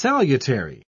salutary.